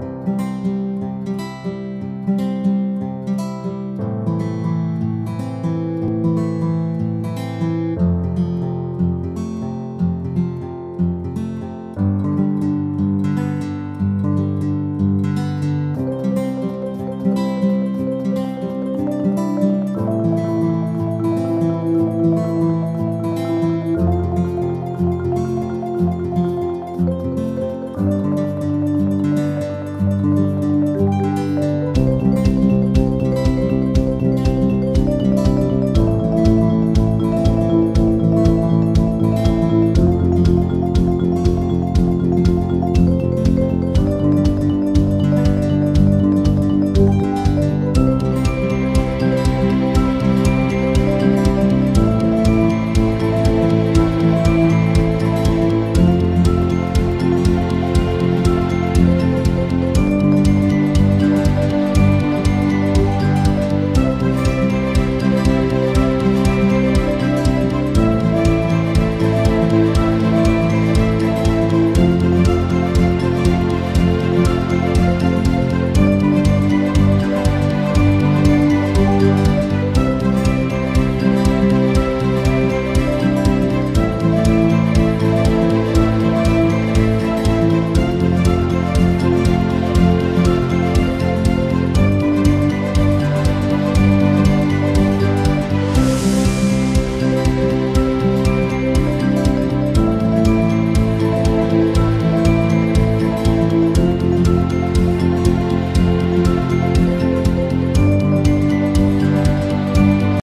Música